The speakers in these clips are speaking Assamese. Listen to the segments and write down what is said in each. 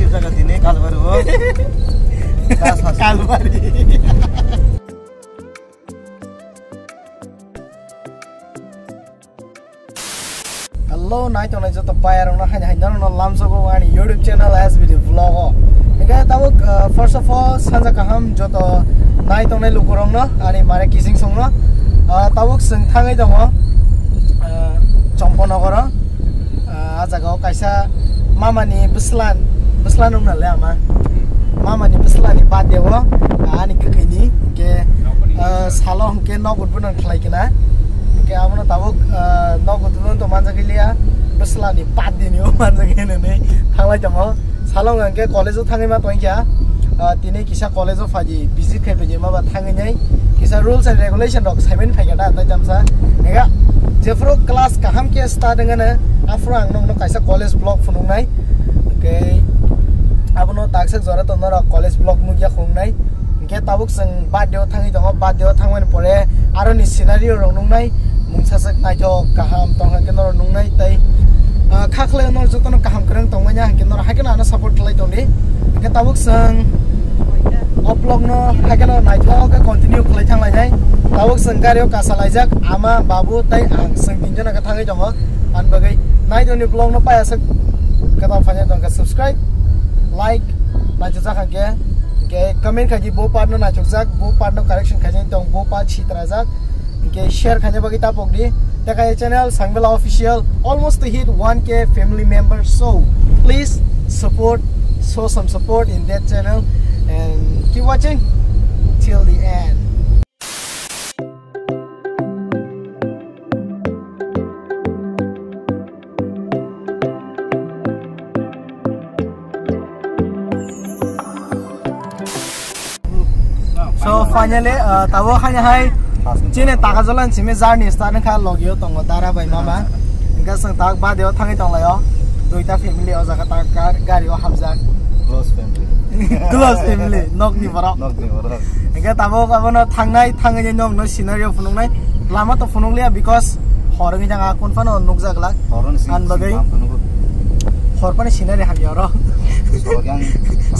त्यो जग्गा दिने कालबारी हो। कालबारी हेलो नाइट हुनुहुन्छ तपाईँ नखाइ खाइँदैन। न लाम्सोको उहाँले युट्युब च्यानल एज बिल ब्लग हो क्या तब फर्स्ट अफ अल साँझ कहम जो त नाइट आउने लुकुरङ न अनि मारे किसिङ सङ न तब जों थाङै दङ चम्पनगर uh, Ajgaon कायसा मामानि बुस्लान। послание на Ляма. Мама не послала ни бат его, а ни как и ни. Сало, он ке ногу дбуна клайкина. Ке амуна тавук ногу дбуна то манзагилия. Послала ни бат ди нио манзагилия не. Хангла чамо. Сало, он ке колледжу тангима тонкия. Тине киша колледжу фаджи. Бизи кэпи джима ба тангиняй. Киша rules and regulation рок саймин фэгэда. Та чамса. Нега. Jefro class kaham ke start dengan afro ang nung nung kaisa college block funung nai. Okay. আপোনাৰ তাক চাক জ্বৰ তন্দ্ৰ কলেজ ব্লক মোক ইয়াক শুন নাই গে তাবুক চং বাদ দেও থাঙি দিওঁ বাদ দেও থাঙো মানে পৰে আৰু নি চিনাৰী ৰং নাই মুংচা চাক নাই দিয়ক কাহাম তহে কেনৰ নং নাই তাই খাখলে নৰ যতন কাহাম কৰে তঙাই নাই কেনৰ হাইকেন আনো চাপৰ্ট লাই দিওঁ দেই গে তাবুক চং অপলগ ন হাইকেন নাই থাকে কণ্টিনিউ খুলাই থাকলাই যায় তাবুক চং গাড়ীও কাছা লাই যাক আমা বাবু তাই আং চং তিনজনকে থাঙি দিওঁ আনবাগৈ নাই দিওঁ ব্লগ নপাই আছে কেতাবা ফাইনেল তেওঁকে ছাবস্ক্ৰাইব लाइक नाचुजा जाए के कमेंट खाजी बो पार्ट नाचुक जा बो पार्ट करेक्शन खाजे तो बो पार्ट छीतरा जाक के शेयर खाजे बगी ता पोगडी ते ये चैनल संगला official almost hit 1 K family member so please support so some support in that channel and keep watching till the end uh, khanya hai chine taka jolan chime journey start kha logio tongo dara bai mama inga sang tak ba deo thangi tong layo duita family o jaga tak gari o hamjak close family close family nok ni bara নক নি বড় inga tabo abono thangnai thangi ni nom no scenario funungnai lama to fununglia because horangi janga kun fano nukjak lak হরন C An bagai. horpani scenario hami oro সগাং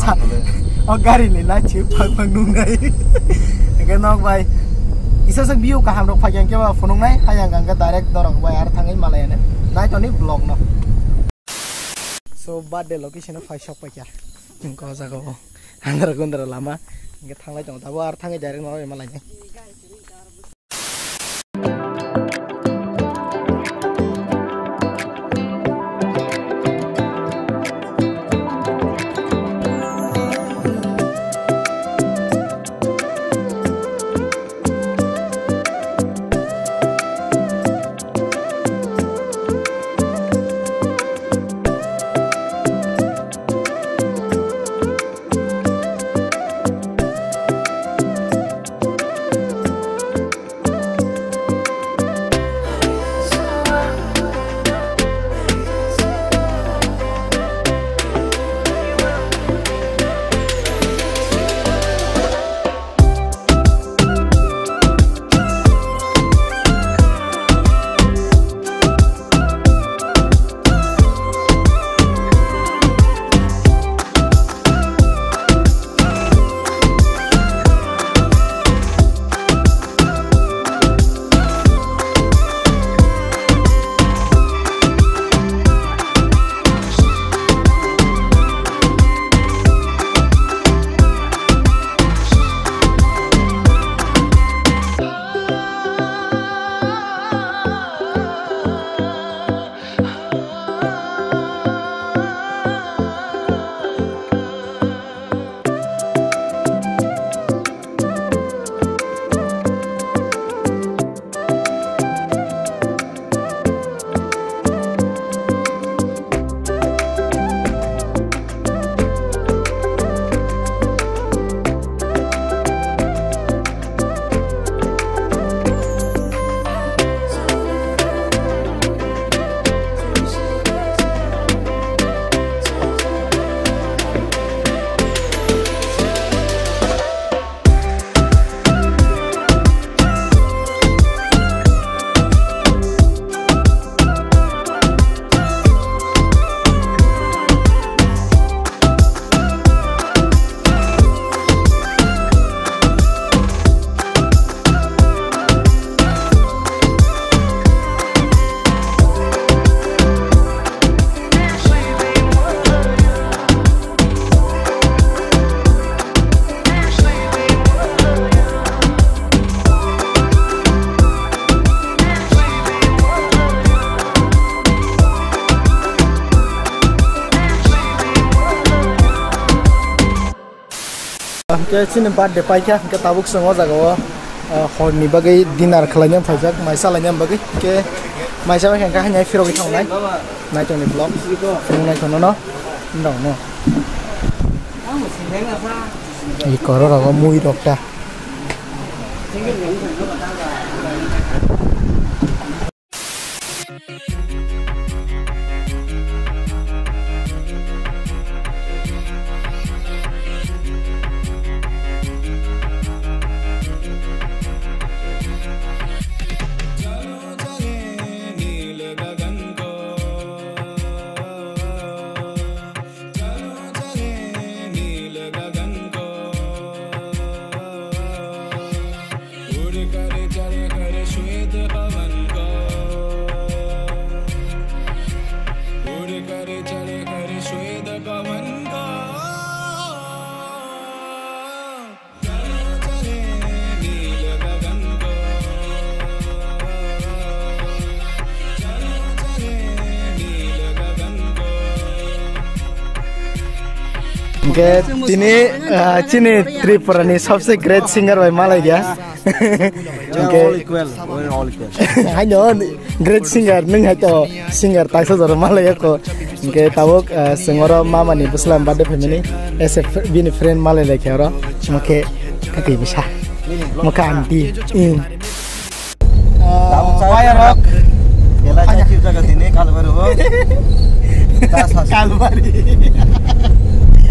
o gari ni la chi phang phang nungai inga nok bai isa sang view kaham rok phajang ke ba funungnai hayang ganga direct dorok bai ar thangai malaya ne nai to ni vlog no so birthday location of five shop pa kya ko sa ko andra gundra lama inge thanglai jong ta ba ar thangai direct no malaya ke chinem bat de pai kya, ke tabuk songo jago hor ni bagai dinar khlainyam phaijak maisa lainyam bagai ke maisa ba khanka hanyai phiro ki thongnai nai. Tong ni blog phiro nai khono no ndong no ei koro rago mui dokta तिनी चिनी त्रिपुरानी सबसे ग्रेट सिंगर भाई मलाई गया all equal we're all equal hanya great singer nung hai to singer tai so jor malay ko ke tabok singoro mama ni buslam bade family as a bini friend malay le khero make kaki bisa maka anti in wire rock यसलाई चाहिँ के जग्गा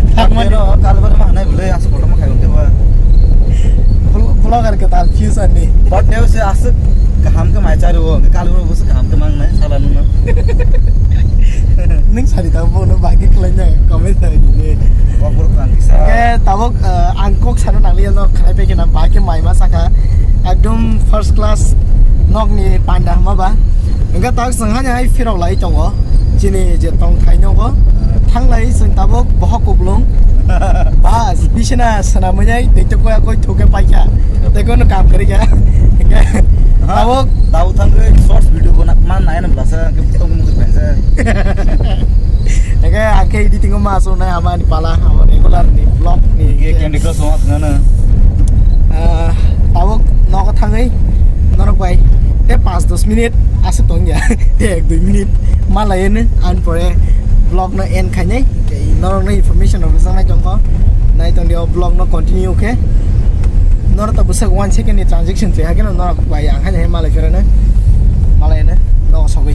दिने कालबारी हो तास हास kalbari मेरो कालबारीमा खानै भुलै आसु फोटोमा खाइ हुन्थ्यो भयो vlogger ke tal future ni birthday से आसु घामको माइचारो हो कालबारी बस घामको माग्न सालानु न ning sari ta bo no bagi klanya comment na ni वपुर क्रान्ति छ ke tabok angkok sanu nangli no khlai pe kina ba ke mai ma saka ekdom first class nok ni panda ma ba enga tak sang hanya ai firok lai tongo chini je tong khaino go thanglai sing tabok bohok kublong bas bisna te dekte ko koi thoke paikya teko no kaam kari ya tabok tahu thang ke shorts video ko nak man nayan blasa ke tong mu pensa ege angke editing ma so na ama ni pala ama kolar ni vlog ni ge candy crush ma na na tabok nok thangai norok bai তে পাঁচ দহ মিনিট আছে তো ইয়া তে এক দুই মিনিট মা লাই আন পরে ব্লগ ন এন খাই নাই নর ইনফরমেশন হবে জানাই তো নাই তো ব্লগ ন কন্টিনিউ কে নর তো বসে ওয়ান সেকেন্ড ট্রানজেকশন চাই হ্যাঁ কেন নর বাই আঙ্কাই মালাই ফেরেন মালাই ন সবই